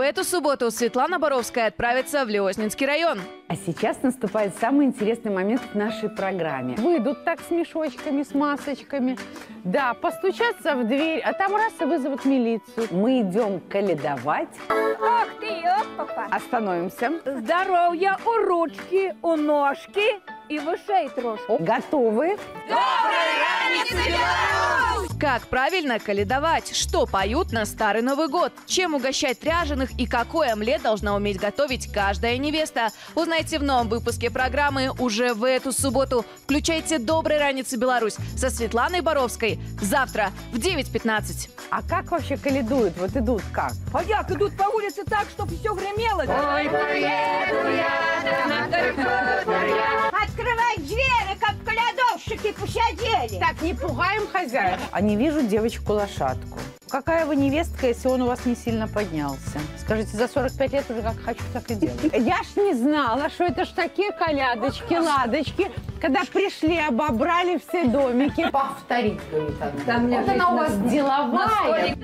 В эту субботу Светлана Боровская отправится в Леоснинский район. А сейчас наступает самый интересный момент в нашей программе. Выйдут так с мешочками, с масочками. Да, постучатся в дверь, а там раз и вызовут милицию. Мы идем каледовать. Ах ты, опа Остановимся. Здоровья у ручки, у ножки и в ушей трошки. Готовы? Как правильно каледовать? Что поют на Старый Новый год? Чем угощать ряженых и какой омлет должна уметь готовить каждая невеста? Узнайте в новом выпуске программы уже в эту субботу. Включайте «Доброй раницы, Беларусь» со Светланой Боровской. Завтра в 9.15. А как вообще каледуют? Вот идут как? А як идут по улице так, чтобы все гремело? Открывай посидели. Так, не пугаем хозяев. А не вижу девочку-лошадку. Какая вы невестка, если он у вас не сильно поднялся? Скажите, за 45 лет уже как хочу, так и делаю. Я ж не знала, что это ж такие колядочки, ладочки. Когда пришли, обобрали все домики. Повторить, говорит она. Вот она у вас деловая.